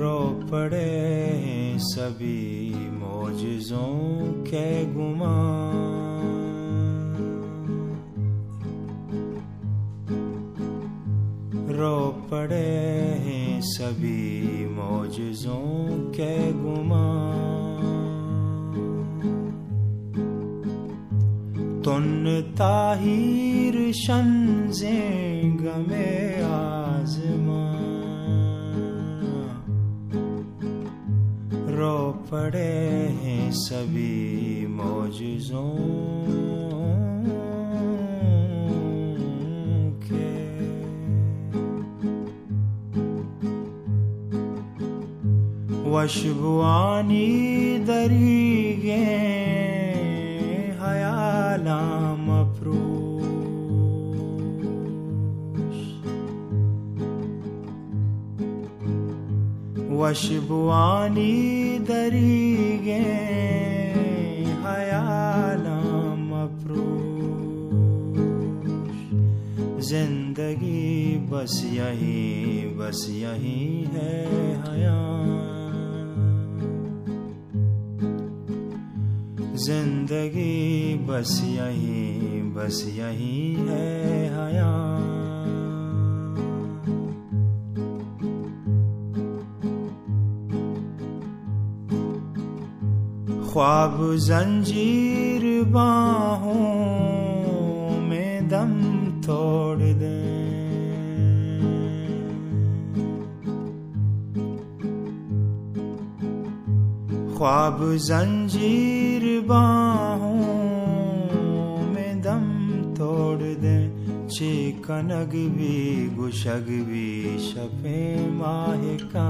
रो पड़े हैं सभी मोजों के गुमा रो पड़े हैं सभी मोजों के गुमा तुन ताहिर शंजे गमे आजमा पड़े हैं सभी मौजूदों के। वशबुआनी दरीगे वशबुआनी दरीगे हयालाम अप्रोश ज़िंदगी बस यही बस यही है हया। ज़िंदगी बस यही बस यही है हया। ख्वाब जंजीर बाहों में दम तोड़ दे ख्वाब जंजीर बाहों में दम तोड़ दे चिकनग भी गुशग भी शफे माह का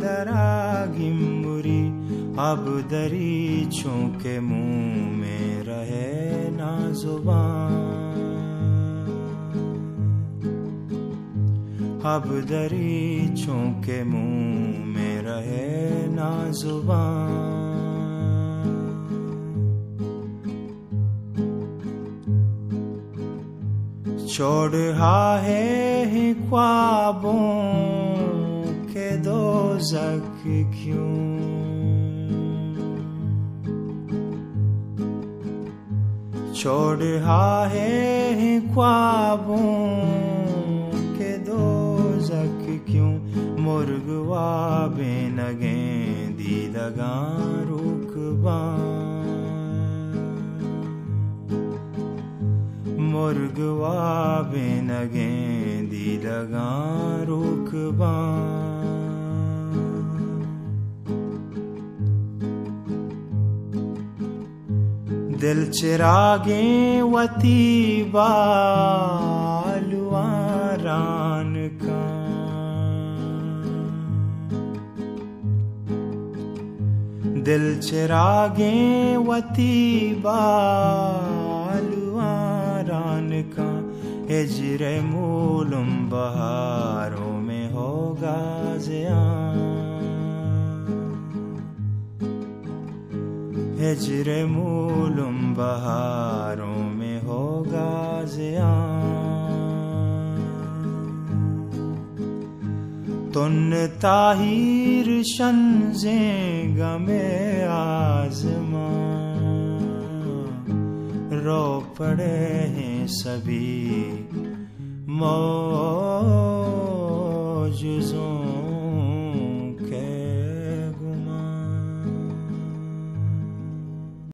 दरागिमुरी अब दरी के मुँह में रहे ना ज़ुबान। अब दरीचों के मुँह में रहे ना ज़ुबान। छोड़ हा ख्वाबों दो क्यों? छोड़ हा है ख्वाबों के दो जक क्यों? मुर्गवा बेनगे दीदगा रुकबा। मुर्गवा बेनगे दीदगा रुकबा। दिल चिरागे वती बालुआ रान का दिल चिरागे वती बालुआ रान का हिजर मूलम बहारों में होगा जिया हिजर मूलम बहारों में होगा जिया तुन ताहिर शंजे गमे आजमा। रो पड़े हैं सभी मौजों